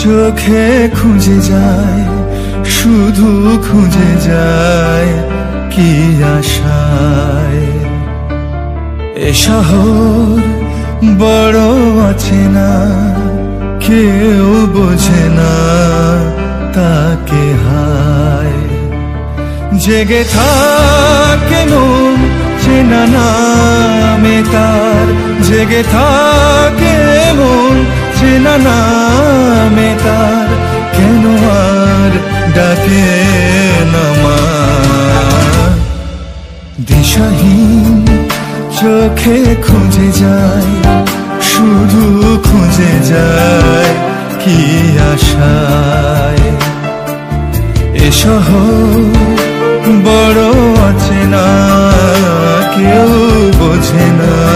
চোখে খুঁজে যায়, শুধু খুঁজে যায় কি আশায়। এ বড় আছে না, কেউ বোঝে না তাকে হায়। জেগে থাকে মন চেনা নামে তার, জেগে থাকে চেনা নামে তার, কেন আর ডাকে দিশাহীন চোখে খুঁজে যায়, শুধু খুঁজে যায় কি আশায়? এ বড় আছে না কেউ বোঝে না।